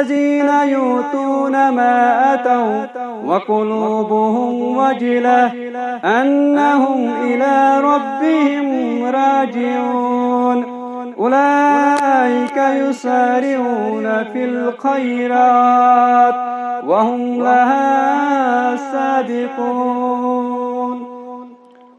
الذين يؤتون ما أتوا وقلوبهم وجلة أنهم إلى ربهم راجعون. أولئك يسارعون في الخيرات وهم لها سابقون.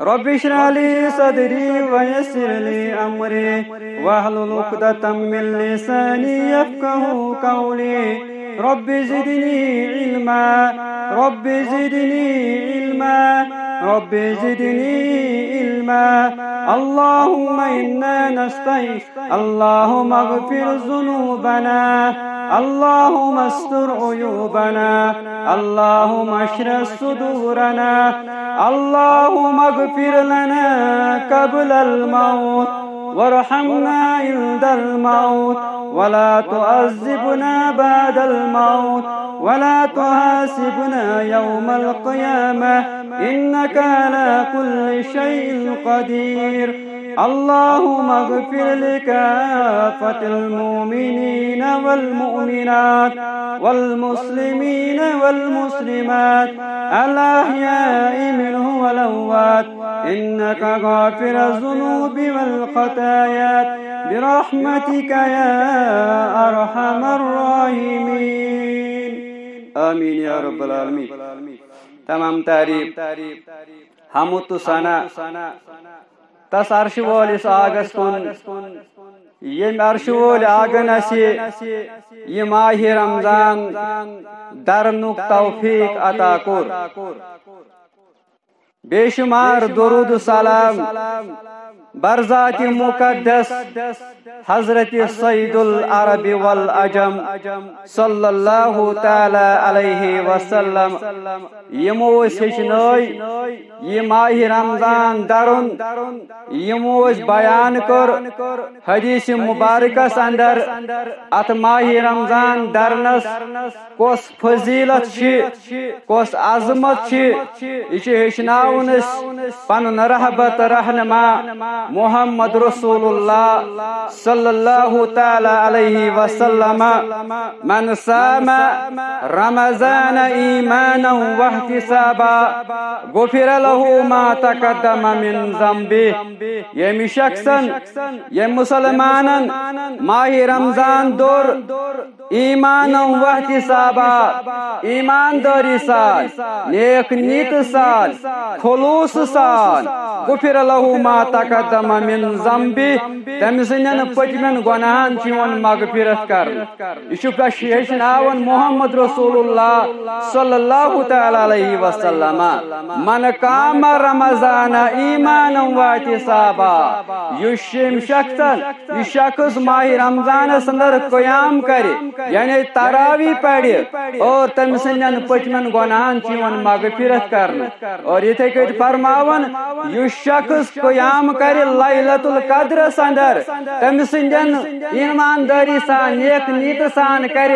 رب اشرح لي صدري ويسر لي أمري واحلل عقدة من لساني يفقه قولي. رب زدني علما. رب زدني علما. رب زدني علما. اللهم إنا نستعين اللهم اغفر ذنوبنا. اللهم استر عيوبنا. اللهم اشرح صدورنا. اللهم اغفر لنا قبل الموت. وارحمنا عند الموت. ولا تعذبنا بعد الموت. ولا تحاسبنا يوم القيامة. إنك على كل شيء قدير. اللهم اغفر لكافة المؤمنين والمؤمنات والمسلمين والمسلمات الأحياء منه والأموات. إنك غافر الذنوب والخطايا برحمتك يا أرحم الراحمين. آمين يا رب العالمين. تمام تعریف حمد سنا تس عرش وولس آگس کن یم عرش وول آگن اس یہ ماہ رمضان درنک توفیق عطا کور بے شمار درود سلام. برذات مقدس. حضرت سید العرب والعجم صلی اللہ تعالی علیہ وسلم، یمو ہچنائی یہ ماہ رمضان درن یمو بیان کر، حدیث مبارکس اندر ات ماہ رمضان درنس، کس فضیلت کس عظمت یہ ہچن پن رحبت رہنما، محمد رسول اللہ صلی اللہ تعالی علیہ وسلم. من سام رمضان ایمانا واحتسابا غفر له ما تقدم من ذنبه. یم شخصن یم مسلمانن ماہ رمضان دور ایمانا واحتسابا. ایمانداری سان نیک نیت سان خلوص سان غفر له ما تقدم من ذنبی تم سندن پتمن گناہن چون مغفرت کر یہ ہچناون محمد رسول اللہ صلی اللہ تعالی علیہ وسلم من کام رمضان ایمان و اعتصابا یشم شخصا یہ شخص ماہ رمضان اندر قیام کرے یعنی تراوی پڑھے اور تم سندن پتمن گناہن چون مغفرت کرن اور یہ تھے فرماون یہ شخص قیام کرے لیلت القدر سندر تم سندن ایمانداری سان نیک نیت سان کر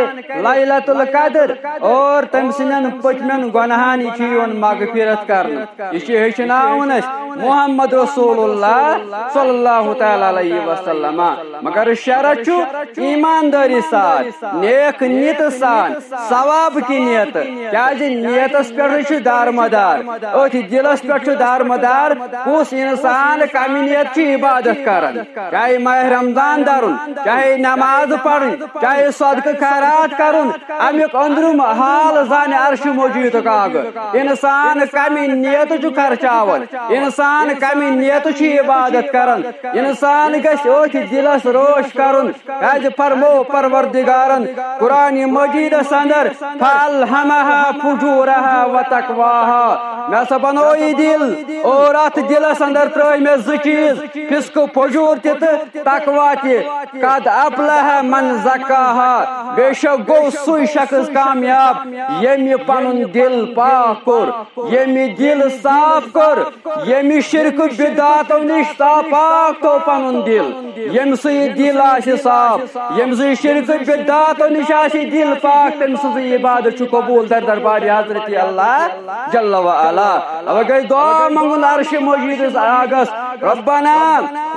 لیلت القدر اور تم سندن پچمن گناہان چیون مغفرت کرن یہ ہچناون محمد رسول اللہ صلی اللہ تعالی علیہ وسلم مگر شرط چھ ایمانداری سان نیک نیت سان ثواب کی نیت کیا جی نیتس پہ دار مدار ات دلس پہ دار کس انسان کمی نیت کی عبادت کرن چاہے ماہ رمضان درن چاہے نماز پڑھن، چاہے صدقہ خیرات کرن، امیک اندرم حال زان عرش موجود کاغ۔ انسان کمی نیت چھ خرچاون، انسان کمی نیت چھ عبادت کرن۔ انسان گژھ اوت دلس روش کرن۔ کاج فرمو پروردگارن، قرآن مجید سندر اندر فالہمها فجورها وتقواها میں سا بنوئی دل اور ات دلس اندر ترائی میں زچیز۔ فسق فجور تہ تقوا واتہِ قد اپلہ من زکاہا بے شک گو سُے شخص کامیاب. ییٚمہِ پنُن دل پاک کوٚر ییٚمہِ دل صاف کوٚر ییٚمہِ شرکہٕ بداتو نش صاف پاک تو پنُن دل. ییٚمہِ سۭتۍ دل آسہِ صاف. ییٚمہِ سۭتۍ شرکہٕ بداتو نش آسہِ دل پاک. تٔمۍ سٕنٛزٕے عبادت چھُ قبوٗل در دربار حضرت اللہ جل و علا. اوا گژھِ دعا منگُن عرش مجیدس آگس ربنا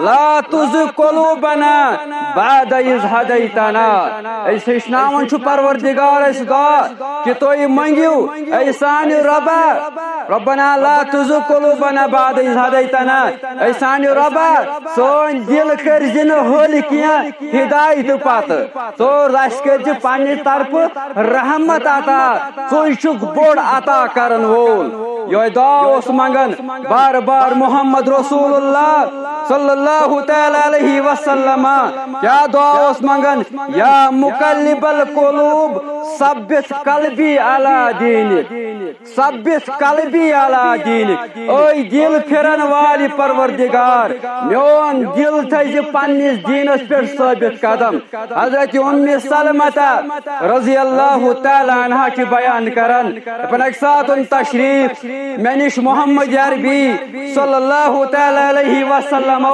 لا تزق تزغ قلوبنا بعد إذ هديتنا أس ہیچناون چھُ پروردگار اس دعا کہ تُہۍ منگِو اے سانہِ ربا ربنا لا تزغ قلوبنا بعد إذ هديتنا اے سانہِ ربا سون دل کٔرزِ نہٕ ہل کینٛہہ ہدایت پتہٕ ژور اَسہِ کٔرزِ جی پننہِ طرفہٕ رحمت عطا ژٕ چھُکھ بوٚڑ عطا کرن وول. یہ دعا اس منگن بار بار محمد رسول اللہ صلی اللہ تعالی علیہ وسلم کیا دعا اس منگن یا مقلب القلوب ثبت قلبی علی دینک ثبت قلبی علی دینک اے دل پھرن والی پروردگار میون دل تھز پنس دینس پہ ثابت قدم حضرت ام سلمتا رضی اللہ تعالی عنہ کی بیان کرن اپن ایک ساتھ ان تشریف میں نش محمد عربی صلی اللہ تعالی علیہ وسلم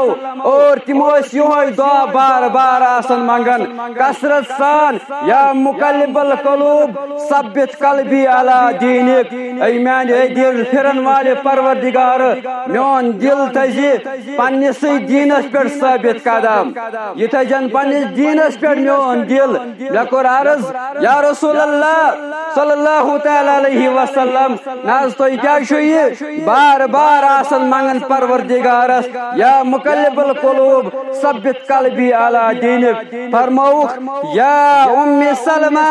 اور تمو یہ دعا بار بار آسن منگن کثرت سان یا مقلب القلب القلوب ثبت قلبی علی دینک۔ ای میان ای دل پھرن والے پروردگار، میون دل تزی پنس دینس پہ ثابت قدم۔ یہ تجن پنس دینس پہ میون دل، مے کور عرض، یا رسول اللہ صلی اللہ تعالی علیہ وسلم، ناز تو کیا یہ بار بار آسن منگن پروردگارس یا مقلب القلوب، ثبت قلبی علی دینک۔ فرموخ یا ام سلمہ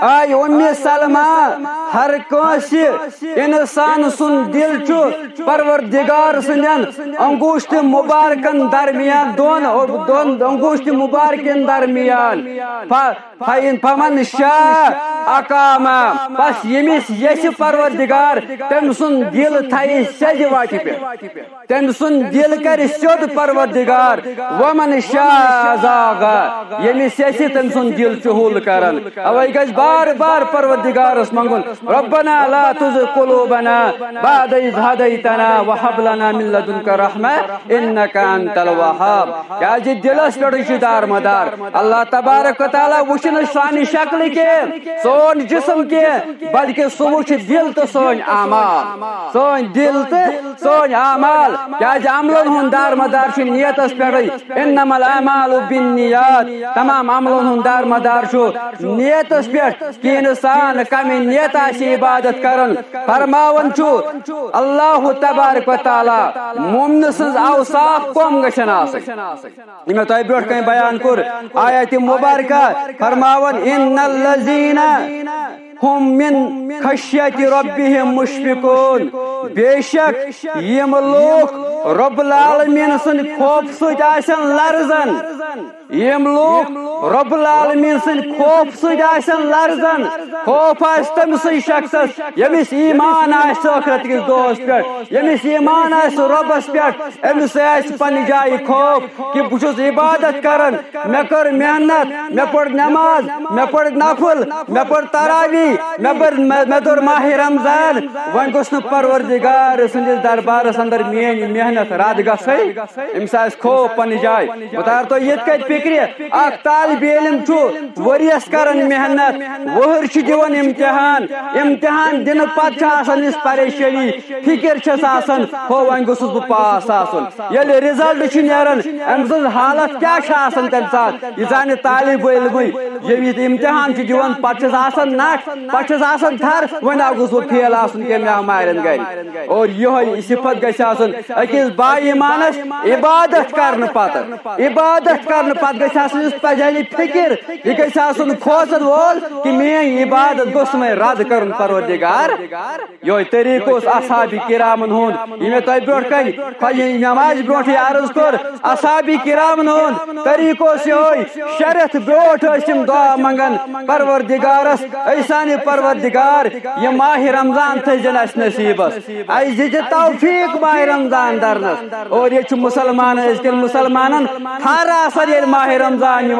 آئی ام سلمہ، ہر کنسی انسان سن دل چو، پروردگار سنین انگوشت مبارکن درمیان دون دون، انگوشت مبارکن درمیان۔ فین فمن شاہ اقاما پس یمس یس پروردگار تم سن دل تھائی سج واٹی پہ تم سن دل کر سیود پروردگار۔ ومن شاہ زاغا یمس یس تم سن دل چہول کرن۔ اوے گژ بار بار پروردگارس منگن۔ ربنا لا تزغ قلوبنا بعد إذ هديتنا وهب لنا من لدنك رحمة إنك أنت الوهاب۔ کیا جی دلس پہ دار مدار۔ اللہ تبارک و تعالی وچن سانی شکل کے سو سون جسم کے بلکہ سہ وچ دل تو سون اعمال۔ سون دل تو سون اعمال۔ کیا عملن ہن دار مدار چھ نیتس پہ انما الاعمال بالنیات۔ تمام عملن ہن دار مدار چھ نیتس پہ کہ انسان کمی نیت آسی عبادت کرن۔ فرماون چھ اللہ تبارک و تعالی مومن سنز اوصاف کم گشن آسن میں تو بیٹھ کہیں بیان کر۔ آیت مبارکہ۔ فرماون ان الذین هم من خشیت ربهم مشفقون. بے شک یم لوگ رب العالمین سن خوف سوچ آسن لرزن. یم لوگ رب العالمین سن خوف سوچ آسن لرزن خوف آس تم سی شخص یمس ایمان آس آخرت کس دوس پہ یمس ایمان آس ربس پہ امس آس پن جائے خوف کہ بہت عبادت کرن مے کر محنت مے پڑ نماز مے پڑ نفل مے پڑ تراوی مے پڑ مے دور ماہ رمضان ون گوس ن پروردگار سندس دربارس اندر میان محنت رد گسے امس آس خوف پن جائے بتار تو یت کت فکر اخ طالب علم چھ وریس کرن محنت، وہر چھ امتحان امتحان دن پت آسان پریشانی فکر چھس آسان ہو ون گوسس بہ پاس آسن۔ رزلٹ چھ نیران ام سن حالت کیا آسان تم سات یہ زانہ طالب علم یہ امتحان چھ دیون آسان نٹ پت آسان تھر ون گوس بہ فیل آسن کہ مے مارن اور یہ صفت گژھِ آسن۔ أکِس با ایمانس عبادت کرن پتہ عبادت کرن پتہ گژھِ آسن اس پجالی فکر، یہ گژھِ آسن کھوژن وول کہ میٲنۍ عبادت گوٚژھ مےٚ رد کرُن پروردگار۔ یہوے طریقہ اوس اصحابی کرامن ہُنٛد۔ یہِ مےٚ تۄہہِ برونٛٹھ نماز برونٛٹھٕے عرض کوٚر اصحابی کرامن ہُنٛد طریقہ اوس یہوے شےٚ رٮ۪تھ ٲسۍ دعا منگان پروردگارس اے پروردگار، یہِ ماہ رمضان تھٲیزن اَسہِ نصیٖبس۔ اَسہِ دِژٕ توفیٖق ماہ رمضان درنس۔ اور یہ مسلمان ازکن مسلمان تھر اثر یل ماہ رمضان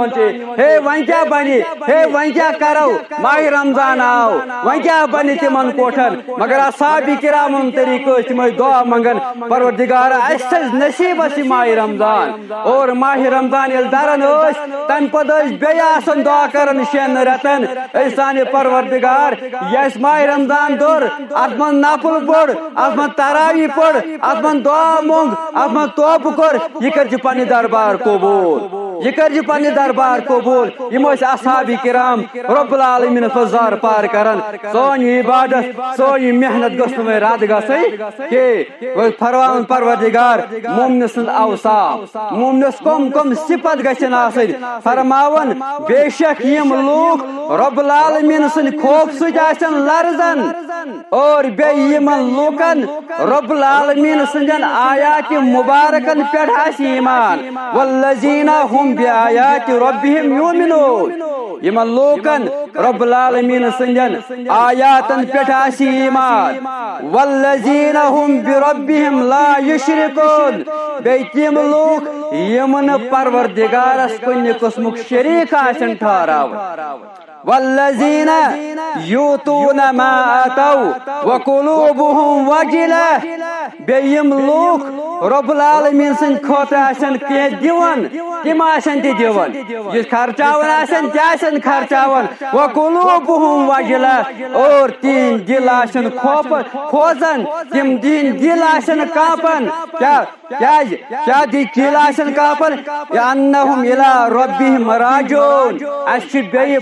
ہے ون کیا بنی، ہے ون کیا کرو ماہ رمضان آو ون کیا بنی تمن کوٹھن، مگر اصحاب کرام طریقہ تم دعا منگن پروردگار اس نصیب اس ماہ رمضان، اور ماہ رمضان یل درن اس تم پد بی آسن دعا کرن شین رتن اے سان پروردگار، یس ماہ رمضان دور اتمن نفل پڑ اتمن تراوی پڑ اتمن دعا مونگ اتمن توپ کر، یہ کر جی پنہ دربار قبول. یہ کر جی پنہ دربار قبول یم اصحاب کرام رب العالمین فزار پار کرن سون عبادت سون محنت گس نم رد گئی کہ فرمان پروردگار مومن سند اوصاف مومنس کم کم صفت گھن آسن فرماون بے شک یم لوگ رب العالمین سند خوف ستن لرزن اور بے یمن لوکن رب العالمین سندن آیات مبارکن پہ ایمان والذین هم هم بآيات ربهم يؤمنون یمن لوکن رب العالمين سنجن پیٹھ آسی ایمان. والذین هم بربهم لا یشرکون. بیتیم لوک یمن پروردگارس کن قسمک شریک آسن ٹھاراو والذين يؤتون ما آتوا وقلوبهم وجلة بيم لوك رب العالمين سن خاطر آسن كي ديوان تم آسن تي ديوان جس خرچاون آسن تي آسن خرچاون۔ وقلوبهم وجلة اور تين دل آسن خوف خوزن تم دين دل آسن كاپن کیا کیا جی- کیا دی دل آسن کاپن؟ انہم الى ربهم راجون اس بے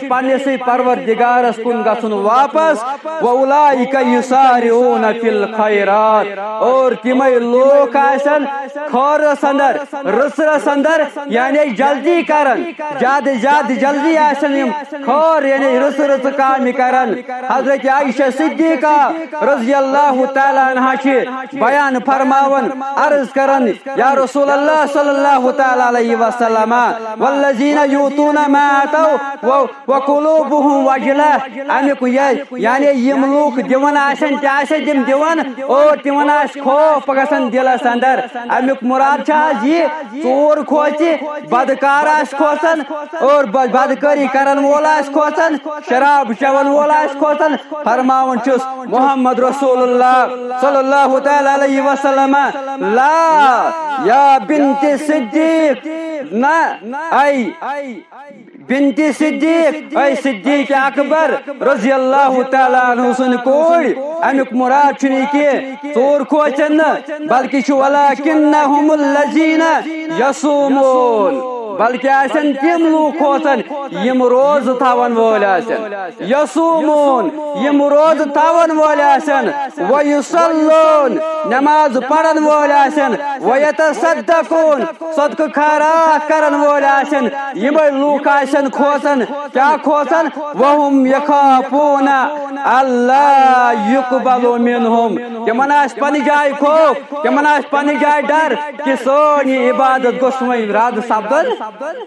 پنس پروردگارس کن گھن واپس وولائک یسارعون فی الخیرات۔ اور تمے لوک آسن خورس اندر رسرس اندر یعنی جلدی کرن۔ زیادہ زیادہ جلدی آسن خور یعنی رس رس کام کرن۔ حضرت عائشہ صدیقہ رضی اللہ تعالی عنہ چھ بیان فرماون، عرض کرن، یا رسول اللہ صلی اللہ تعالی علیہ وسلم، والذین یوتون ما اتوا وقلوبهم وجلہ امیک یہ یعنی یم لوک دیون آسن تہ آسن تم دیون اور تمن آس خوف گژھان دلس اندر امیک مراد چھ یہ ژور کھوژِ بدکار آس کھوژان اور بدکاری کرن وول آس کھوژان شراب چون وول آس کھوژان فرماون چھس محمد رسول اللہ صلی اللہ تعالی علیہ وسلم لا یا بنت صدیق نہ ای بنت صدیق اے صدیق اکبر رضی اللہ تعالیٰ عنہ سن کوڑ امیک مراد چھنی کہ ژور کھوچن بلکہ چھو ولکنہم الذین یصومون۔ بلکہ آسن تم لوگ کھوتن، یم روز تھاون وول آسن۔ یصومون یم روز تھاون وول آسن۔ و ویصلون نماز پڑھن وول آسن۔ ویتصدقون صدق خیرات کرن وول آسن۔ یم لوگ آسن کھوتن، کیا کھوتن؟ وهم یخافون۔ اللہ یقبل منہم۔ تمن آس پنہ جائے خوف تمن آس پنہ جائے ڈر، کہ سونی عبادت گوس وۄنۍ رد سپدن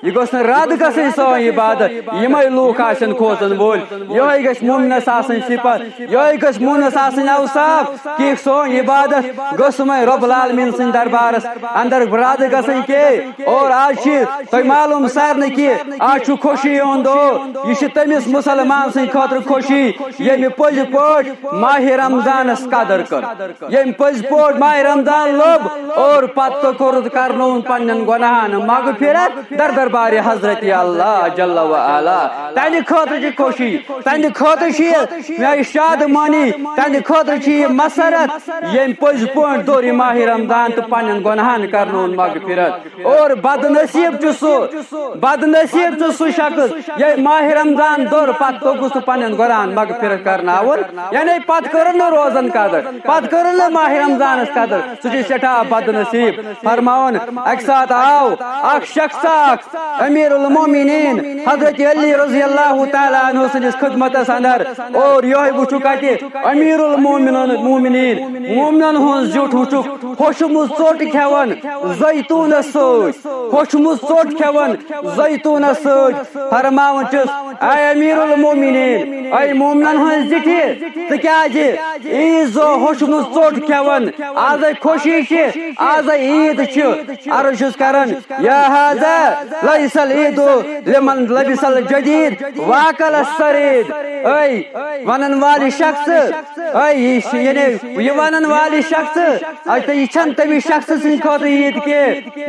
یہ گوس رد گھن سون عبادت یم لوک آن کھوژن وول یہ گھس مومنس آن صفت یہ گھس مومنس آن اوصاف کہ سون عبادت گوس وۄنۍ رب العالمین سن دربارس اندر رد گھن کی اور آج تہ معلوم سارنہ کہ آج خوشی ہند دہ یہ تمس مسلمان سن خاطر خوشی یم پز پٲٹھۍ ماہ رمضانس قدر کر یم پز پٲٹھۍ ماہ رمضان لوب اور پتہ کوٚرُتھ کرنووُن پننٮ۪ن گۄناہن مغفرت در دربار حضرت اللہ جل و علا. تہند خاطر چھ خوشی تہند خاطر چھ شاد مانی تہند خاطر چھ مسرت. یم پز پٲٹھۍ دور ماہ رمضان تو پننٮ۪ن گۄناہن کرنووُن مغفرت اور بد نصیب چھ سُہ بد نصیب چھ سُہ شخص یہ ماہ رمضان دور پتہ توگُس سُہ پننٮ۪ن گۄناہن مغفرت کرناوُن یعنی پتہ کٔرٕن نہٕ روزن قدر پتہ کٔرٕن نہٕ ماہ رمضانس قدر. سُہ چھُ سٮ۪ٹھاہ بد نصیب فرماون اکہِ ساتہٕ آو اکھ شخص، امیر المومنین حضرت علی رضی اللہ تعالی عنہ سندس خدمتس اندر اور یہ وچھو کتہ امیر المومنین مومنین مومنن ہن زیوٹ وچھو خوشمز ژوٹ کھیون، زیتون سۭتۍ خوشمز ژوٹ کھیون، زیتون سۭتۍ فرماون چھس اے امیر المومنین اے مومنن ہن زٹھی تو کیا جی عیز و خوش ہوشن ٹوٹ کھیون آز خوشی آز عید عرض کران یا حاضا لیس العید لمن لبس الجدید واکل السرید اے ونن والی شخص. اے یعنی, یعنی یہ ونن والی شخص. اچھا یہ چھن تمی شخص سن خاطر عید کے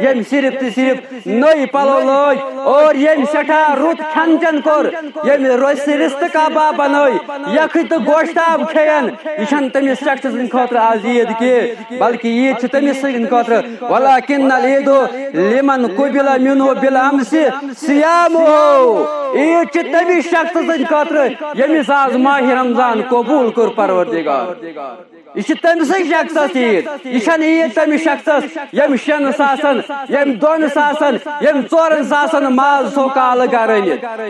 یم صرف تی صرف نئی پلو لوج اور یم سٹھا رت کھن چن کور. یم روس رست کباب بنوی یخ تو گوشتاب کھین یہ چھن تمی شخص سن خاطر آز عید کے بلکہ عید چھ تمی سن خاطر ولکن العید لمن قبل منه بالامس سیامو یہ چھ تمی شخص سن خاطر یمس آز ماہ رمضان قبول کر پروردگار۔ یہ تم سی شخص عید یہ عید تم شخص یم شن ساسن یم دون ساسن یم ژورن ساسن ماز سوکال گھر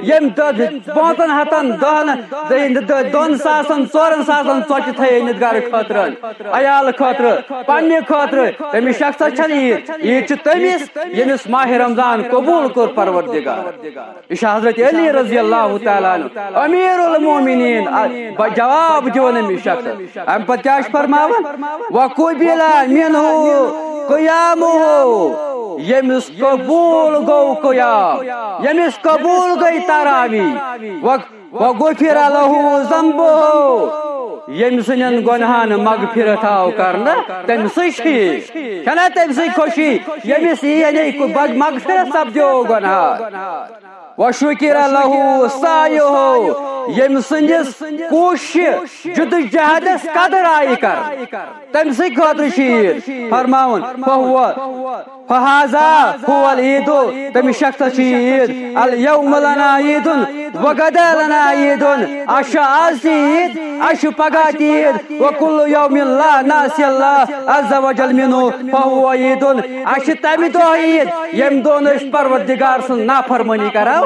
یم پانچن ہتن دہن دون ساسن ژورن ساسن ژوچہ تھے انت گھر خاطر عیال خاطر پنہ خاطر تمس شخص چھ عید عید تمس یمس ماہ رمضان قبول کور پروردگار یہ حضرت علی رضی اللہ تعالی عنہ امیر المومنین جواب دیون امس شخص ام پتہ کیا فرماون وقبل منه قيامه یمس قبول گو قیام یمس قبول گئی تراوی وغفر له ذنبه یم سن گنہان مغفرت آو کرنا، تم سی چھنا تم سی خوشی یمس یہ مغفرت سب سپدو گناہ۔ وشکر له سایه یم سندس کوش جد جہدس قدر آئی کر تم سی خاطر شیر فرماون فهو فهذا هو العيد تم شخص عيد اليوم لنا عيد وغدا لنا عيد عشاء عيد عشاء پگات عيد وكل يوم لا ناس الله عز وجل منه فهو عيد عشاء تم دو عيد یم دون اس پروردگار سن نافرمانی کراو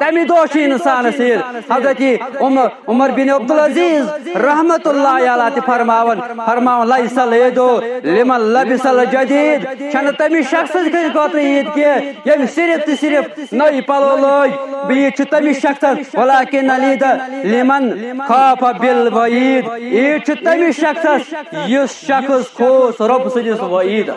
تمی دوش انسان سیر حضرت عمر عمر بن عبدالعزیز رحمت اللہ علیہ فرماون فرماون لیس لیدو لمن لبس الجدید چھن تمی شخص کن کوت عید کے یم صرف تی صرف نئی پلو لوگ بیت چھ تمی شخص ولیکن لید لمن خاف بالوعید عید چھ تمی شخص یس شخص کھوس رب سجس وعید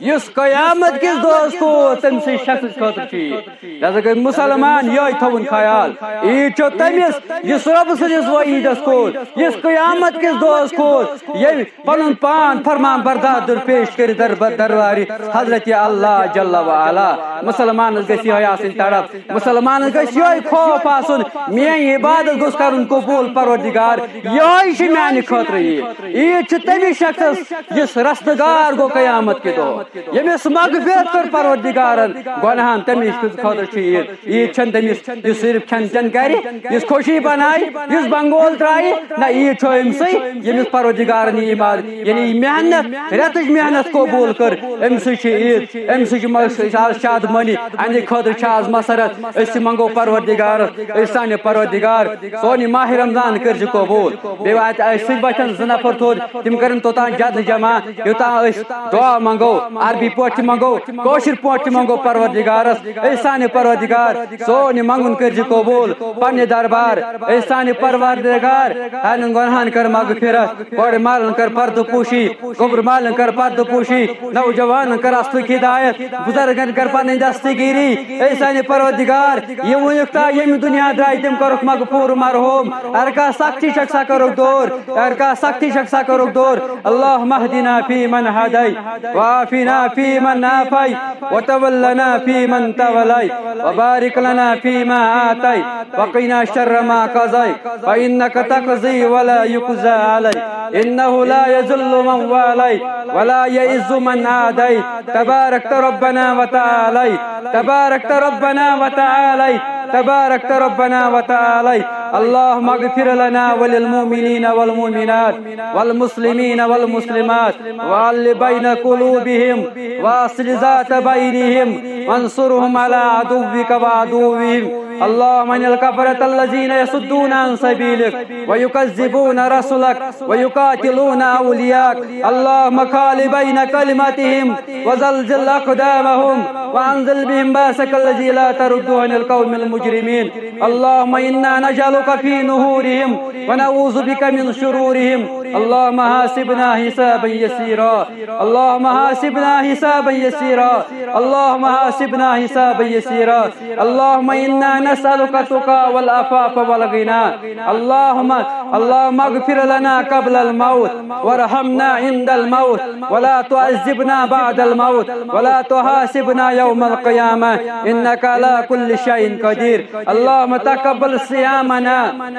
یس قیامت کس دوست کو تم سے شخص خاطر چھ لہذا کہ مسلمان یہ تھون خیال عید چو تمس اس رب سندس و عیدس کھول اس قیامت کس دہس کھول یہ پن پان فرمان بردار پیش کر در درواری حضرت اللہ جل وعلا مسلمان گھس یہ آسن تڑپ مسلمان گھس یہ خوف آسن میان عبادت گوس کرن قبول پروردگار یہ میانہ خاطر عید عید تمس شخص جس رستگار گو قیامت کے دہ یمس مغفرت کر پروردگارن گناہن تمس خاطر عید عید چھن تمس یہ صرف کھن چن کر اس خوشی بنائی اس بنگول ترائی نہ عید چھو ام سی یمس پروردگار نی ایمان یعنی محنت، رتج محنت قبول کر، ام چھ عید، ام سی شاد منی، اندی خاطر چھ آز مسرت اس منگو پروردگار اس سانہ پروردگار، سونی ماہ رمضان کر قبول بے وات اس بچن زنا پر تھور تم کرن توتان جد جمع یوتا اس دعا منگو، عربی پوٹ منگو، کوشر پوٹ منگو پروردگار اس سانہ پروردگار سونی منگن کر جی قبول پنہ دربار احسان پروردگار ہن گنہان کر مغفرت بڑ مالن کر پرد پوشی قبر مالن کر پرد پوشی نوجوان کر اصل ہدایت بزرگن کر پن دستگیری احسان پروردگار یہ ونکتا یم دنیا درائی تم کرک مغفور مرحوم ہر کا سختی شخصا کرک دور ہر کا سختی شخصا کرک دور اللهم اهدنا في من هديت وعافنا في من عافيت وتولنا في من توليت وبارك لنا لنا فيما آتيت وقنا شر ما قضيت فإنك تقضي ولا يقزى عليك. إنه لا يذل من واليت ولا يئز من عاديت. تباركت ربنا وتعالي تباركت ربنا وتعاليت. تبارك ربنا وتعالى. اللهم اغفر لنا وللمؤمنين والمؤمنات والمسلمين والمسلمات. وعل بين قلوبهم وأصل ذات بينهم. وانصرهم على عدوك وعدوهم. اللهم إن الكفرة الذين يصدون عن سبيلك ويكذبون رسلك ويقاتلون أولياك اللهم قال بين كلمتهم وزلزل أقدامهم وأنزل بهم باسك الذي لا ترد عن القوم المجرمين اللهم إنا نجعلك في نهورهم ونعوذ بك من شرورهم اللهم حاسبنا حسابا يسيرا. اللهم حاسبنا حسابا يسيرا. اللهم حاسبنا حسابا يسيرا. اللهم إنا نسألك تقى والعفاف والغنى. اللهم اللهم اغفر لنا قبل الموت وارحمنا عند الموت ولا تعذبنا بعد الموت ولا تحاسبنا يوم القيامة. إنك على كل شيء قدير. اللهم تقبل صيامنا.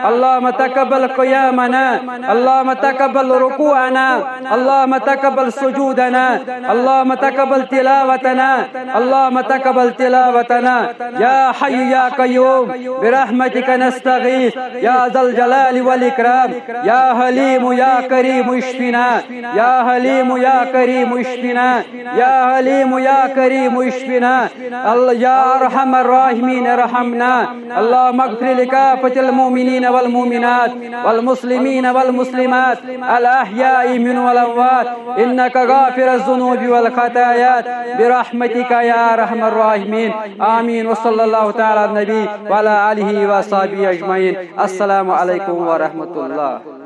اللهم تقبل قيامنا. اللهم تقبل ركوعنا. اللهم تقبل سجودنا. اللهم تقبل تلاوتنا. اللهم تقبل تلاوتنا. يا حي يا قيوم برحمتك نستغيث. يا ذا الجلال والإكرام. يا حليم يا كريم اشفنا. يا حليم يا كريم اشفنا. يا حليم يا كريم اشفنا. الله يا أرحم الراحمين ارحمنا. اللهم اغفر لكافة المؤمنين والمؤمنات والمسلمين والمسلمات. الأحياء من والأموات. إنك غافر الذنوب والخطايات. برحمتك يا أرحم الراحمين. آمين. وصلى الله تعالى على النبي وعلى آله وصحبه أجمعين. السلام عليكم ورحمة الله.